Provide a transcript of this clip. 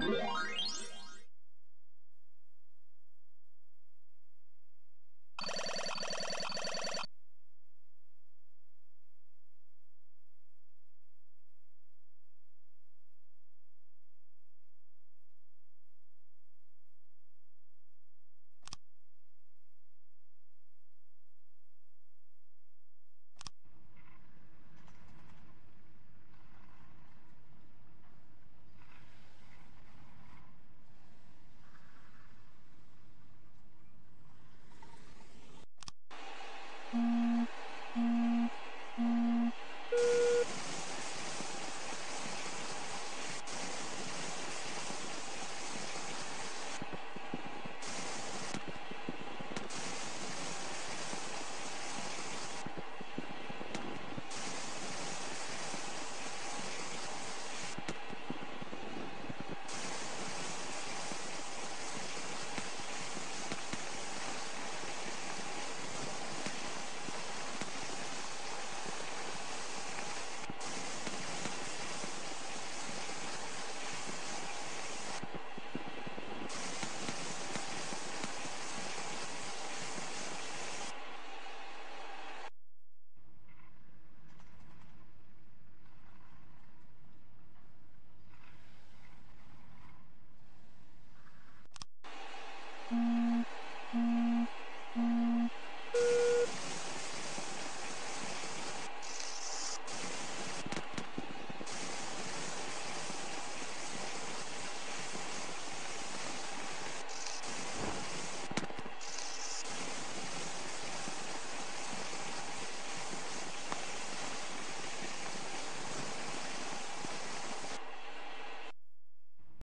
Música